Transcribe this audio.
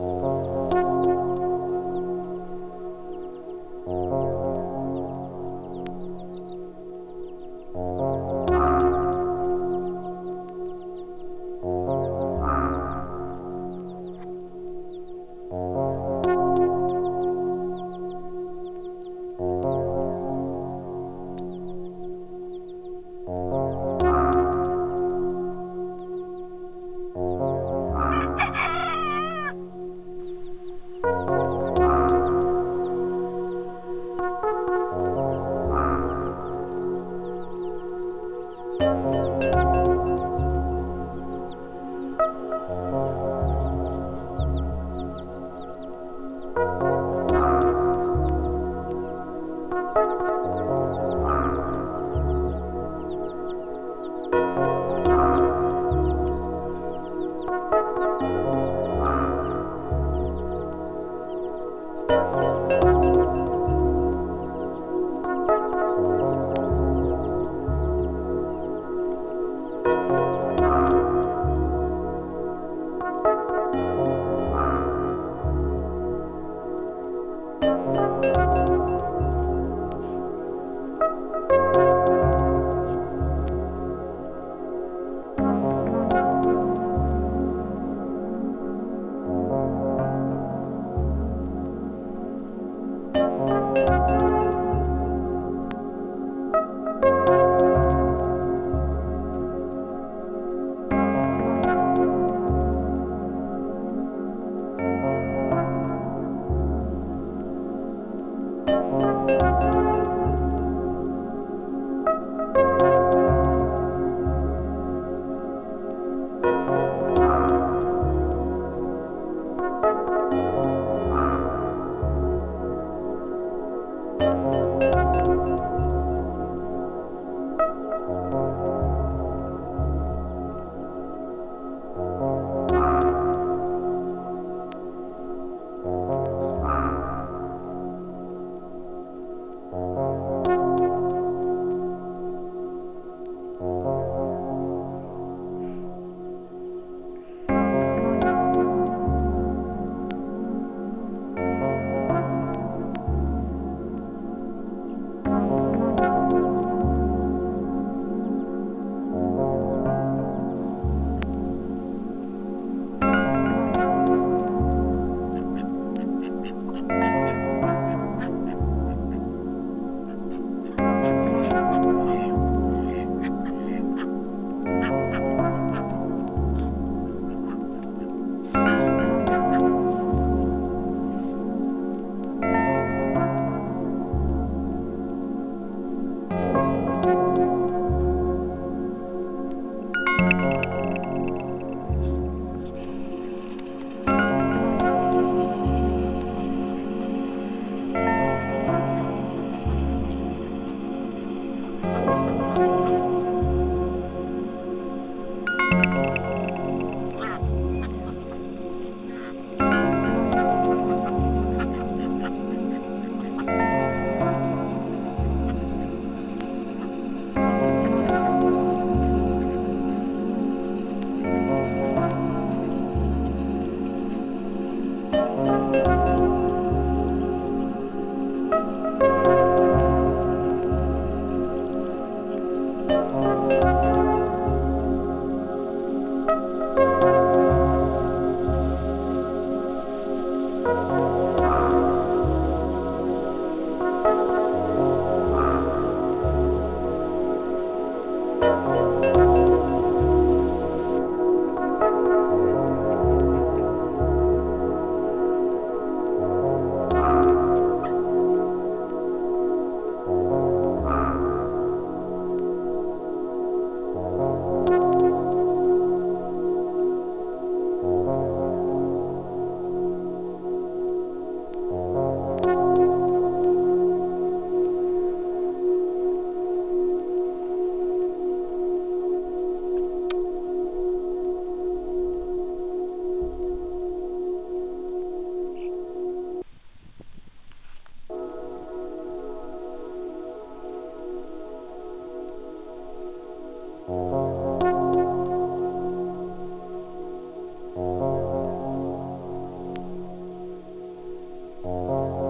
Oh. Música